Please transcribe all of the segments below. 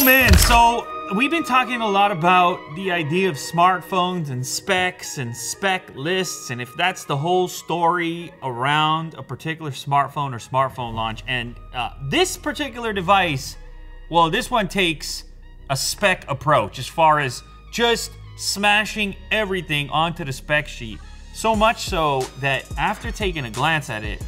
Oh man, so we've been talking a lot about the idea of smartphones and specs and spec lists, and if that's the whole story around a particular smartphone or smartphone launch. And uh, this particular device, well, this one takes a spec approach as far as just smashing everything onto the spec sheet. So much so that after taking a glance at it,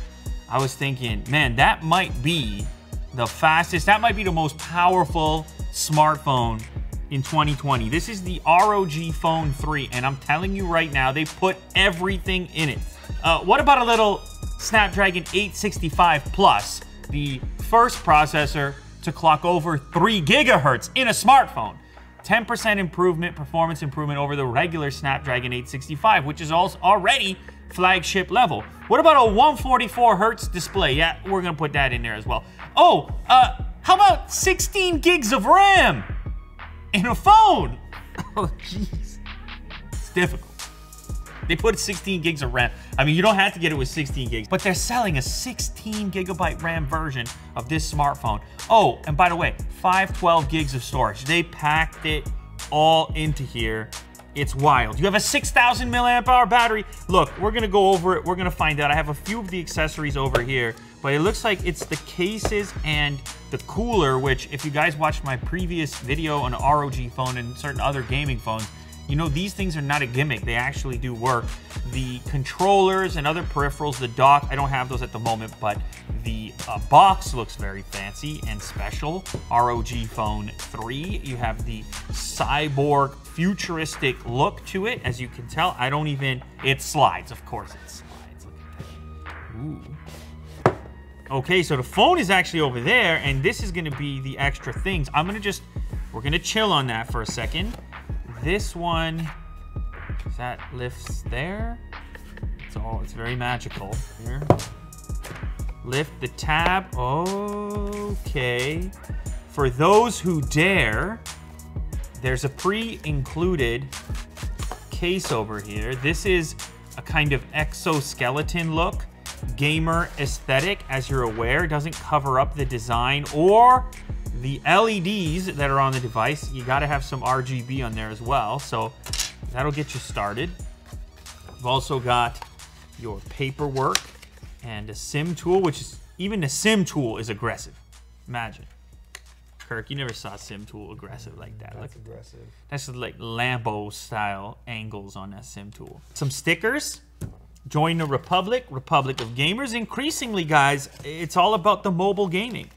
I was thinking, man, that might be the fastest, that might be the most powerful smartphone in 2020. This is the ROG Phone 3, and I'm telling you right now, they put everything in it. Uh, what about a little Snapdragon 865 Plus, the first processor to clock over 3 gigahertz in a smartphone? 10% improvement, performance improvement over the regular Snapdragon 865, which is also already flagship level. What about a 144 hertz display? Yeah, we're gonna put that in there as well. Oh, uh, how about 16 gigs of RAM in a phone? Oh, jeez. It's difficult. They put 16 gigs of RAM. I mean, you don't have to get it with 16 gigs, but they're selling a 16 gigabyte RAM version of this smartphone. Oh, and by the way, 512 gigs of storage. They packed it all into here. It's wild. You have a 6,000 milliamp hour battery. Look, we're gonna go over it. We're gonna find out. I have a few of the accessories over here, but it looks like it's the cases and the cooler, which if you guys watched my previous video on ROG phone and certain other gaming phones, you know, these things are not a gimmick. They actually do work. The controllers and other peripherals, the dock, I don't have those at the moment, but the uh, box looks very fancy and special. ROG Phone 3. You have the cyborg futuristic look to it. As you can tell, I don't even, it slides. Of course it slides. Look at that. Ooh. Okay, so the phone is actually over there, and this is gonna be the extra things. I'm gonna just, we're gonna chill on that for a second. This one, that lifts there. It's all, it's very magical here. Lift the tab, okay. For those who dare, there's a pre-included case over here. This is a kind of exoskeleton look gamer aesthetic, as you're aware, doesn't cover up the design or the LEDs that are on the device. You gotta have some RGB on there as well, so that'll get you started. You've also got your paperwork and a sim tool, which is, even a sim tool is aggressive. Imagine. Kirk, you never saw a sim tool aggressive like that. That's Look, aggressive. that's like Lambo style angles on that sim tool. Some stickers. Join the Republic, Republic of Gamers. Increasingly, guys, it's all about the mobile gaming.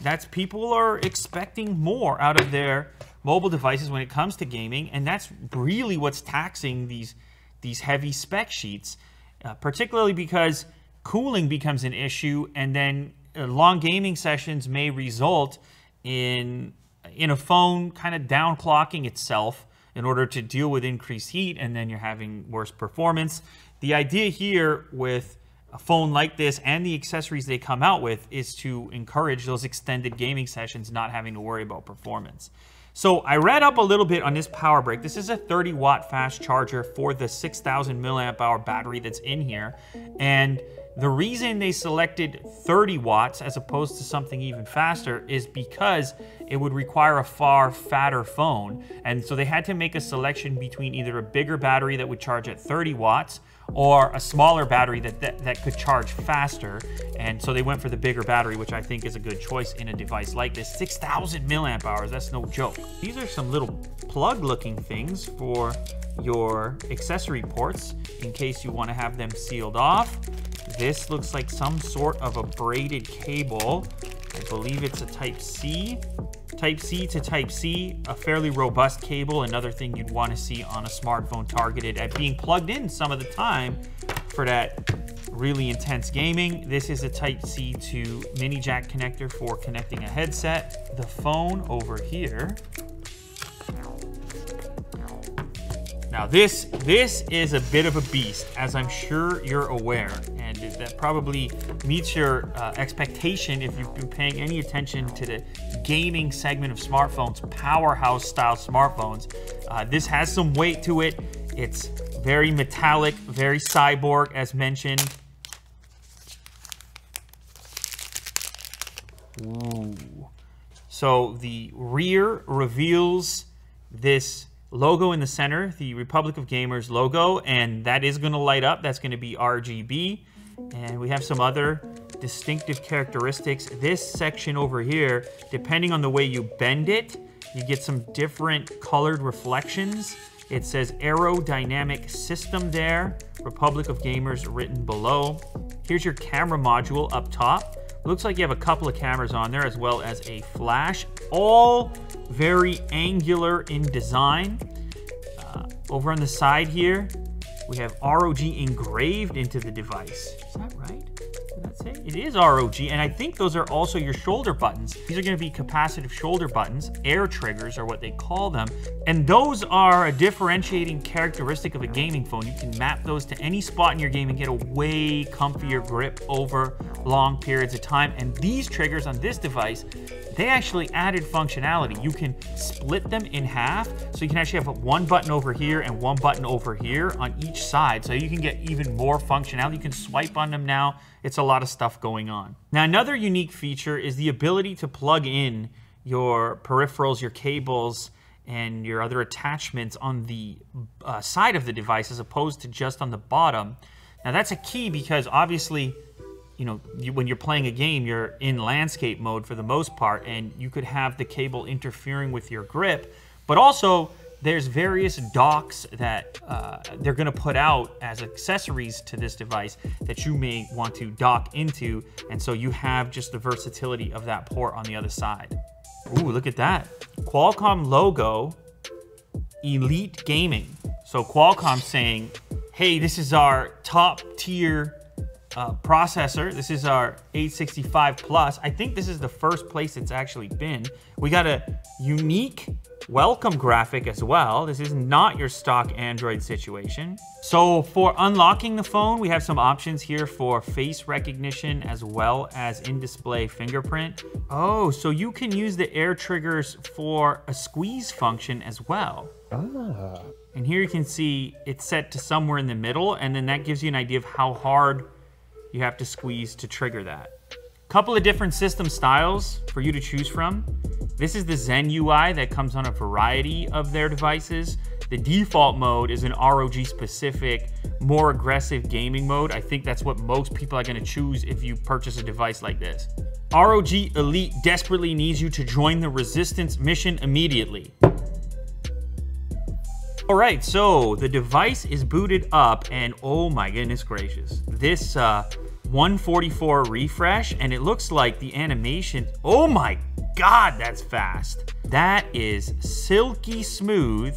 That's people are expecting more out of their mobile devices when it comes to gaming, and that's really what's taxing these these heavy spec sheets, uh, particularly because cooling becomes an issue, and then uh, long gaming sessions may result in in a phone kind of downclocking itself in order to deal with increased heat, and then you're having worse performance. The idea here with a phone like this and the accessories they come out with is to encourage those extended gaming sessions, not having to worry about performance. So I read up a little bit on this power brick. This is a 30 watt fast charger for the 6,000 milliamp hour battery that's in here. And the reason they selected 30 watts as opposed to something even faster is because it would require a far fatter phone. And so they had to make a selection between either a bigger battery that would charge at 30 watts or a smaller battery that, that, that could charge faster. And so they went for the bigger battery, which I think is a good choice in a device like this. 6,000 milliamp hours, that's no joke. These are some little plug looking things for your accessory ports in case you want to have them sealed off. This looks like some sort of a braided cable. I believe it's a type C. Type C to Type C, a fairly robust cable, another thing you'd want to see on a smartphone targeted at being plugged in some of the time for that really intense gaming. This is a Type C to mini jack connector for connecting a headset. The phone over here Now this this is a bit of a beast, as I'm sure you're aware, and that probably meets your uh, expectation if you've been paying any attention to the gaming segment of smartphones, powerhouse style smartphones. Uh, this has some weight to it. It's very metallic, very cyborg, as mentioned. Ooh. So the rear reveals this logo in the center, the Republic of Gamers logo, and that is going to light up. That's going to be RGB. And we have some other distinctive characteristics. This section over here, depending on the way you bend it, you get some different colored reflections. It says Aerodynamic System there, Republic of Gamers written below. Here's your camera module up top. looks like you have a couple of cameras on there as well as a flash. All very angular in design. Uh, over on the side here, we have ROG engraved into the device. Is that right? Did that say? It is ROG, and I think those are also your shoulder buttons. These are going to be capacitive shoulder buttons. Air triggers are what they call them. And those are a differentiating characteristic of a gaming phone. You can map those to any spot in your game and get a way comfier grip over long periods of time. And these triggers on this device they actually added functionality. You can split them in half, so you can actually have one button over here and one button over here on each side, so you can get even more functionality. You can swipe on them now. It's a lot of stuff going on. Now, another unique feature is the ability to plug in your peripherals, your cables, and your other attachments on the uh, side of the device as opposed to just on the bottom. Now, that's a key because obviously you know, you, when you're playing a game, you're in landscape mode for the most part, and you could have the cable interfering with your grip. But also, there's various docks that uh, they're going to put out as accessories to this device that you may want to dock into, and so you have just the versatility of that port on the other side. Ooh, look at that. Qualcomm logo, Elite Gaming. So Qualcomm saying, hey, this is our top tier uh, processor. This is our 865 Plus. I think this is the first place it's actually been. We got a unique welcome graphic as well. This is not your stock Android situation. So for unlocking the phone, we have some options here for face recognition as well as in-display fingerprint. Oh, so you can use the air triggers for a squeeze function as well. Ah. And here you can see it's set to somewhere in the middle, and then that gives you an idea of how hard you have to squeeze to trigger that. Couple of different system styles for you to choose from. This is the Zen UI that comes on a variety of their devices. The default mode is an ROG specific, more aggressive gaming mode. I think that's what most people are gonna choose if you purchase a device like this. ROG Elite desperately needs you to join the resistance mission immediately. All right, so the device is booted up and oh my goodness gracious. This uh, 144 refresh and it looks like the animation, oh my God, that's fast. That is silky smooth.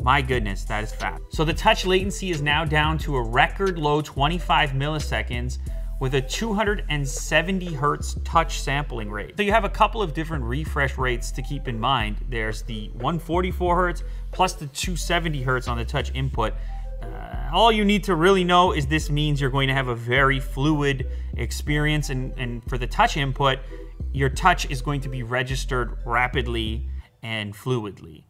My goodness, that is fast. So the touch latency is now down to a record low 25 milliseconds with a 270 hertz touch sampling rate. So you have a couple of different refresh rates to keep in mind. There's the 144 hertz plus the 270 hertz on the touch input. Uh, all you need to really know is this means you're going to have a very fluid experience and, and for the touch input, your touch is going to be registered rapidly and fluidly.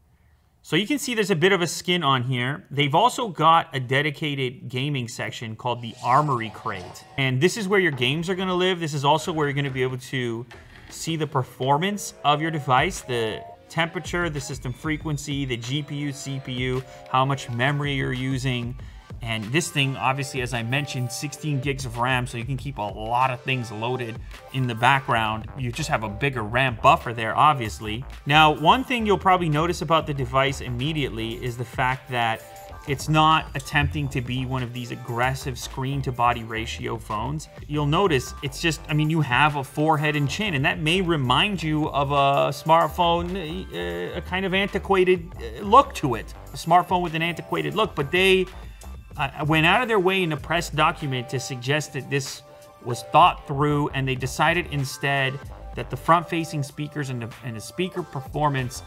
So you can see there's a bit of a skin on here. They've also got a dedicated gaming section called the Armoury Crate. And this is where your games are gonna live. This is also where you're gonna be able to see the performance of your device, the temperature, the system frequency, the GPU, CPU, how much memory you're using, and this thing, obviously, as I mentioned, 16 gigs of RAM, so you can keep a lot of things loaded in the background. You just have a bigger RAM buffer there, obviously. Now, one thing you'll probably notice about the device immediately is the fact that it's not attempting to be one of these aggressive screen to body ratio phones. You'll notice it's just, I mean, you have a forehead and chin, and that may remind you of a smartphone, uh, a kind of antiquated uh, look to it. A smartphone with an antiquated look, but they uh, went out of their way in a press document to suggest that this was thought through and they decided instead that the front facing speakers and the, and the speaker performance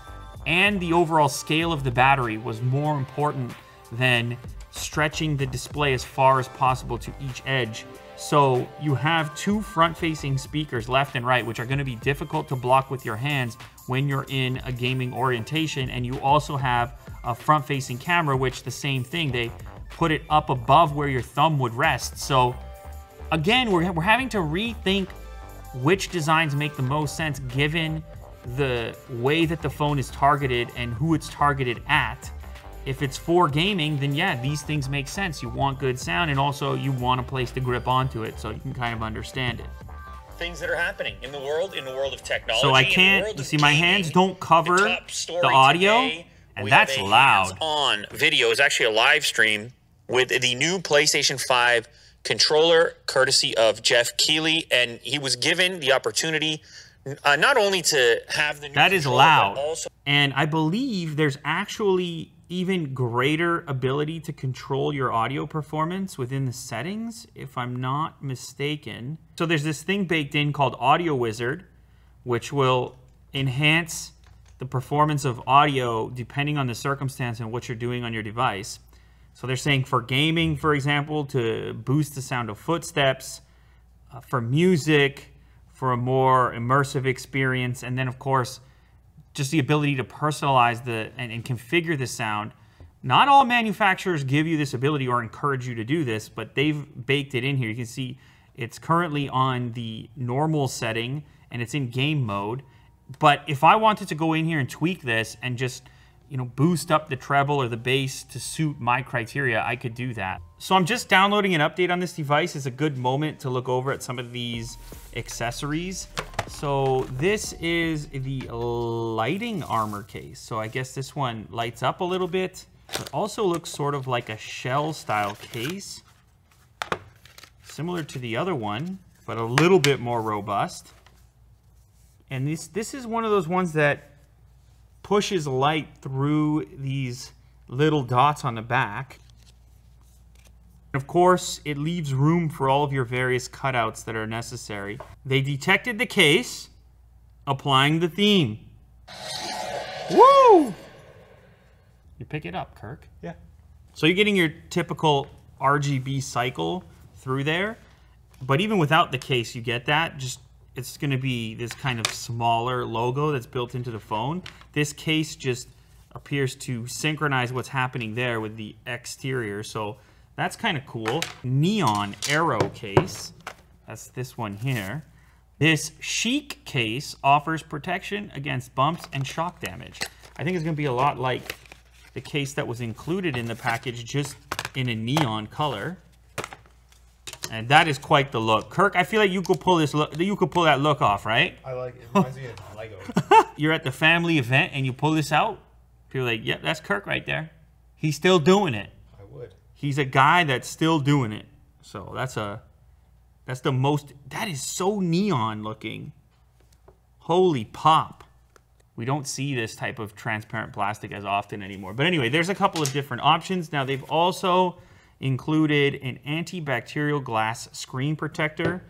and the overall scale of the battery was more important than stretching the display as far as possible to each edge. So you have two front facing speakers left and right, which are going to be difficult to block with your hands when you're in a gaming orientation. And you also have a front facing camera, which the same thing, they put it up above where your thumb would rest. So again, we're, we're having to rethink which designs make the most sense given the way that the phone is targeted and who it's targeted at. If it's for gaming, then yeah, these things make sense. You want good sound and also you want a place to grip onto it so you can kind of understand it. Things that are happening in the world, in the world of technology. So I can't, you see, my gaming, hands don't cover the, the audio, today, and we that's loud. On video is actually a live stream with the new PlayStation 5 controller, courtesy of Geoff Keighley, and he was given the opportunity uh, not only to have the new That is loud. also And I believe there's actually even greater ability to control your audio performance within the settings, if I'm not mistaken. So there's this thing baked in called Audio Wizard, which will enhance the performance of audio depending on the circumstance and what you're doing on your device. So they're saying for gaming, for example, to boost the sound of footsteps, uh, for music, for a more immersive experience, and then of course, just the ability to personalize the and, and configure the sound. Not all manufacturers give you this ability or encourage you to do this, but they've baked it in here. You can see it's currently on the normal setting and it's in game mode. But if I wanted to go in here and tweak this and just you know, boost up the treble or the bass to suit my criteria, I could do that. So I'm just downloading an update on this device. It's a good moment to look over at some of these accessories. So this is the lighting armor case. So I guess this one lights up a little bit. It also looks sort of like a shell style case. Similar to the other one, but a little bit more robust. And this, this is one of those ones that pushes light through these little dots on the back. Of course, it leaves room for all of your various cutouts that are necessary. They detected the case, applying the theme. Woo! You pick it up, Kirk. Yeah. So you're getting your typical RGB cycle through there, but even without the case, you get that. Just it's going to be this kind of smaller logo that's built into the phone. This case just appears to synchronize what's happening there with the exterior. So that's kind of cool. Neon Aero case. That's this one here. This chic case offers protection against bumps and shock damage. I think it's going to be a lot like the case that was included in the package, just in a neon color. And that is quite the look. Kirk, I feel like you could pull this look, you could pull that look off, right? I like it. Reminds me of Lego. You're at the family event and you pull this out. People like, yep, that's Kirk right there. He's still doing it. I would. He's a guy that's still doing it. So that's a that's the most that is so neon looking. Holy pop. We don't see this type of transparent plastic as often anymore. But anyway, there's a couple of different options. Now they've also included an antibacterial glass screen protector.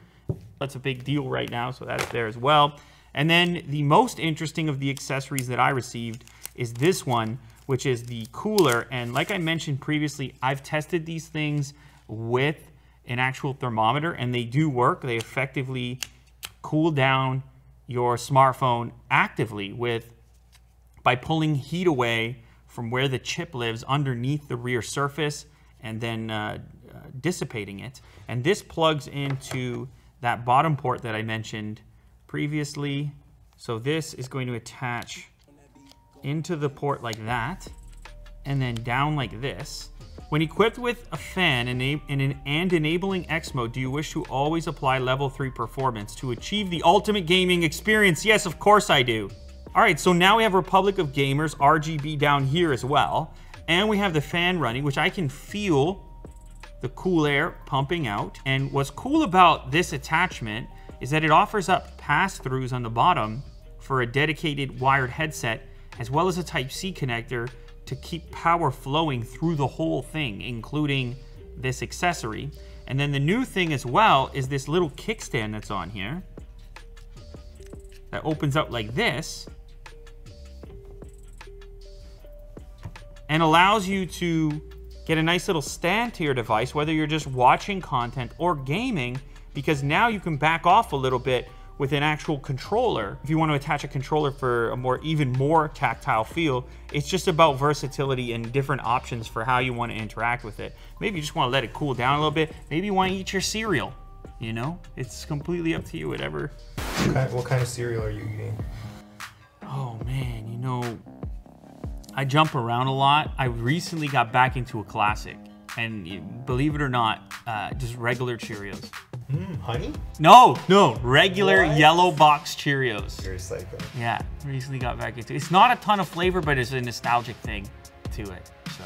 That's a big deal right now, so that's there as well. And then the most interesting of the accessories that I received is this one, which is the cooler. And like I mentioned previously, I've tested these things with an actual thermometer and they do work. They effectively cool down your smartphone actively with by pulling heat away from where the chip lives underneath the rear surface and then uh, uh, dissipating it. And this plugs into that bottom port that I mentioned previously. So this is going to attach into the port like that and then down like this. When equipped with a fan and, and, and enabling X mode, do you wish to always apply level 3 performance to achieve the ultimate gaming experience? Yes, of course I do. All right, so now we have Republic of Gamers RGB down here as well. And we have the fan running, which I can feel the cool air pumping out. And what's cool about this attachment is that it offers up pass-throughs on the bottom for a dedicated wired headset, as well as a Type-C connector to keep power flowing through the whole thing, including this accessory. And then the new thing as well is this little kickstand that's on here that opens up like this and allows you to get a nice little stand to your device, whether you're just watching content or gaming, because now you can back off a little bit with an actual controller. If you want to attach a controller for a more, even more tactile feel, it's just about versatility and different options for how you want to interact with it. Maybe you just want to let it cool down a little bit. Maybe you want to eat your cereal. You know, it's completely up to you, whatever. What kind, what kind of cereal are you eating? Oh man, you know, I jump around a lot. I recently got back into a classic, and believe it or not, uh, just regular Cheerios. Mm, honey? No, no, regular What? yellow box Cheerios. You're a psycho. Yeah, recently got back into. it. It's not a ton of flavor, but it's a nostalgic thing to it. So,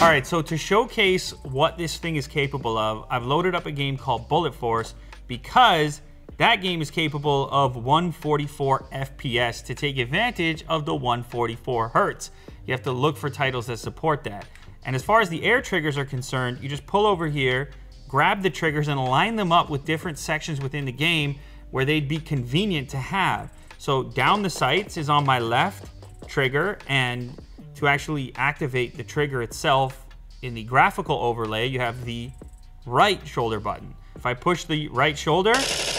all right. So to showcase what this thing is capable of, I've loaded up a game called Bullet Force because that game is capable of 144 FPS to take advantage of the 144 hertz. You have to look for titles that support that. And as far as the air triggers are concerned, you just pull over here, grab the triggers, and line them up with different sections within the game where they'd be convenient to have. So down the sights is on my left trigger, and to actually activate the trigger itself in the graphical overlay, you have the right shoulder button. If I push the right shoulder,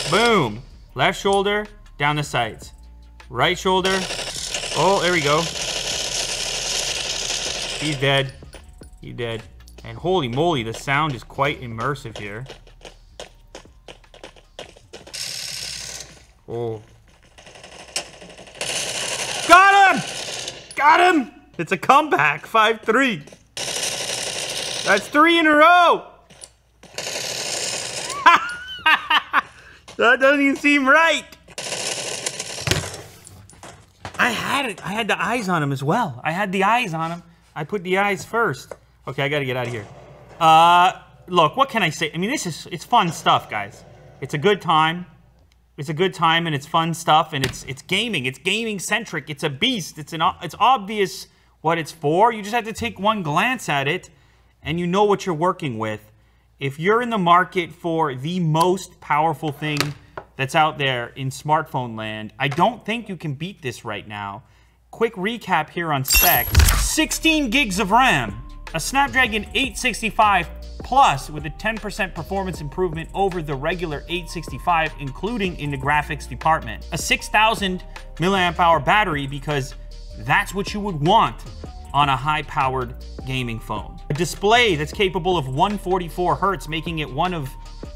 boom, left shoulder, down the sights. Right shoulder, oh, there we go. He's dead. He's dead. And holy moly, the sound is quite immersive here. Oh. Got him! Got him! It's a comeback, 5-3. That's three in a row! that doesn't even seem right. I had it. I had the eyes on him as well. I had the eyes on him. I put the eyes first. Okay, I gotta get out of here. Uh, look, what can I say? I mean, this is it's fun stuff, guys. It's a good time. It's a good time and it's fun stuff and it's it's gaming. It's gaming centric. It's a beast. It's an, it's obvious what it's for. You just have to take one glance at it and you know what you're working with. If you're in the market for the most powerful thing that's out there in smartphone land, I don't think you can beat this right now. Quick recap here on specs 16 gigs of RAM, a Snapdragon 865 Plus with a 10% performance improvement over the regular 865, including in the graphics department. A 6,000 milliamp hour battery because that's what you would want on a high-powered gaming phone. A display that's capable of 144 hertz, making it one of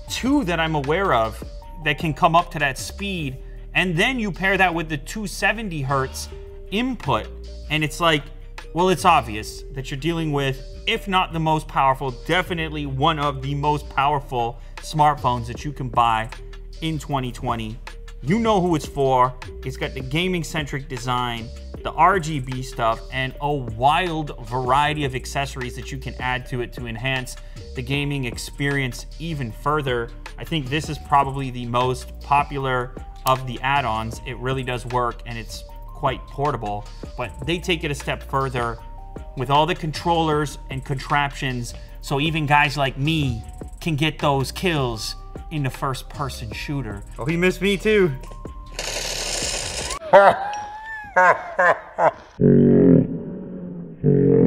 two that I'm aware of that can come up to that speed. And then you pair that with the 270 hertz input, and it's like, well, it's obvious that you're dealing with, if not the most powerful, definitely one of the most powerful smartphones that you can buy in 2020. You know who it's for. It's got the gaming centric design, the RGB stuff, and a wild variety of accessories that you can add to it to enhance the gaming experience even further. I think this is probably the most popular of the add ons. It really does work and it's quite portable, but they take it a step further with all the controllers and contraptions so even guys like me can get those kills in the first person shooter. Oh, he missed me too.